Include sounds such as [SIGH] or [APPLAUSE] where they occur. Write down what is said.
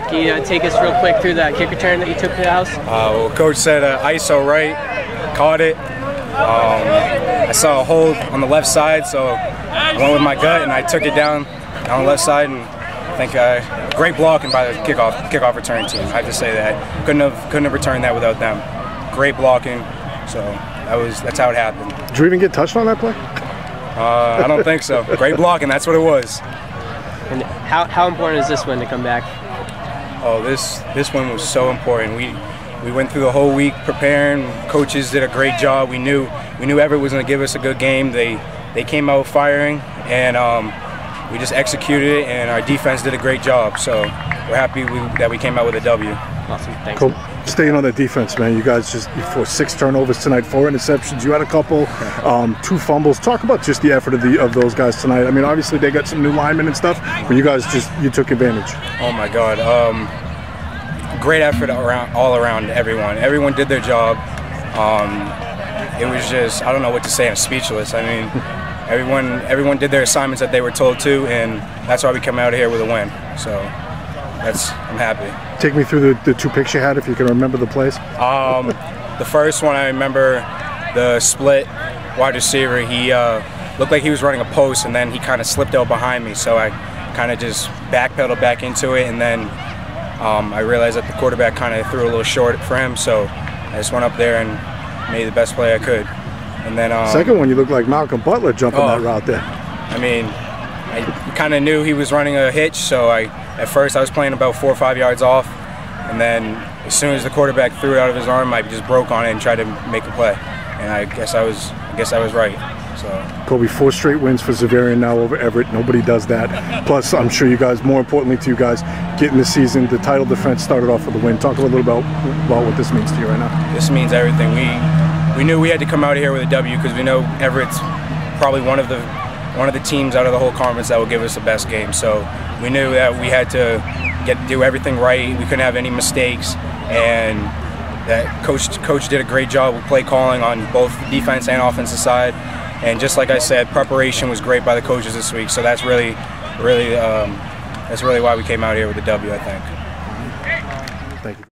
that. Can you uh, take us real quick through that kick return that you took to the house? Uh, well, coach said uh, ISO right, caught it. Um, I saw a hold on the left side, so I went with my gut and I took it down on the left side. And I think uh, great blocking by the kickoff kickoff return team. I have to say that couldn't have couldn't have returned that without them. Great blocking. So that was that's how it happened. Did you even get touched on that play? Uh, I don't think so. Great blocking. That's what it was. And how, how important is this one to come back? Oh, this this one was so important. We we went through the whole week preparing. Coaches did a great job. We knew we knew Everett was going to give us a good game. They they came out firing, and um, we just executed it. And our defense did a great job. So we're happy we, that we came out with a W. Awesome. Thanks. Cool. Staying on the defense, man. You guys just for six turnovers tonight, four interceptions. You had a couple, um, two fumbles. Talk about just the effort of the of those guys tonight. I mean, obviously they got some new linemen and stuff, but you guys just you took advantage. Oh my God. Um, great effort around all around everyone. Everyone did their job. Um, it was just I don't know what to say. I'm speechless. I mean, [LAUGHS] everyone everyone did their assignments that they were told to, and that's why we come out of here with a win. So that's I'm happy. Take me through the, the two picks you had, if you can remember the plays. Um, the first one I remember the split wide receiver. He uh, looked like he was running a post, and then he kind of slipped out behind me. So I kind of just backpedaled back into it, and then um, I realized that the quarterback kind of threw a little short for him. So I just went up there and made the best play I could. And then um, Second one, you look like Malcolm Butler jumping Oh. that route there. I mean, I kind of knew he was running a hitch, so I at first I was playing about four or five yards off, and then as soon as the quarterback threw it out of his arm, I just broke on it and tried to make a play, and I guess I was I guess I was right. So Coby, four straight wins for Xaverian now over Everett. Nobody does that. Plus, I'm sure you guys, more importantly to you guys, getting the season, the title defense started off with a win. Talk a little about about what this means to you right now. this means everything. We we knew we had to come out here with a W because we know Everett's probably one of the one of the teams out of the whole conference that will give us the best game. So we knew that we had to get do everything right. We couldn't have any mistakes, and that coach coach did a great job with play calling on both defense and offensive side. And just like I said, preparation was great by the coaches this week. So that's really, really, um, that's really why we came out here with the W. I think. Thank you.